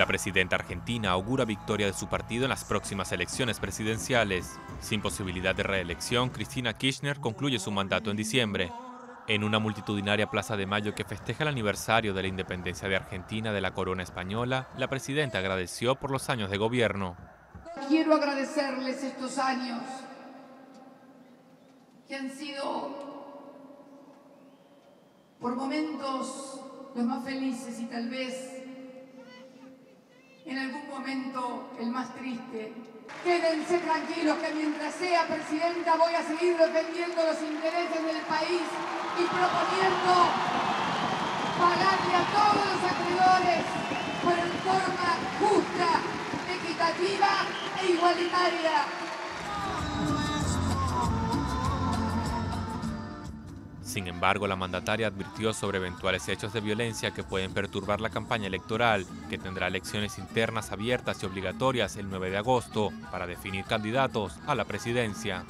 La presidenta argentina augura victoria de su partido en las próximas elecciones presidenciales. Sin posibilidad de reelección, Cristina Kirchner concluye su mandato en diciembre. En una multitudinaria Plaza de Mayo que festeja el aniversario de la independencia de Argentina de la corona española, la presidenta agradeció por los años de gobierno. Quiero agradecerles estos años que han sido por momentos los más felices y tal vez momento el más triste. Quédense tranquilos que mientras sea presidenta voy a seguir defendiendo los intereses del país y proponiendo pagarle a todos los acreedores, pero en forma justa, equitativa e igualitaria. Sin embargo, la mandataria advirtió sobre eventuales hechos de violencia que pueden perturbar la campaña electoral, que tendrá elecciones internas abiertas y obligatorias el 9 de agosto para definir candidatos a la presidencia.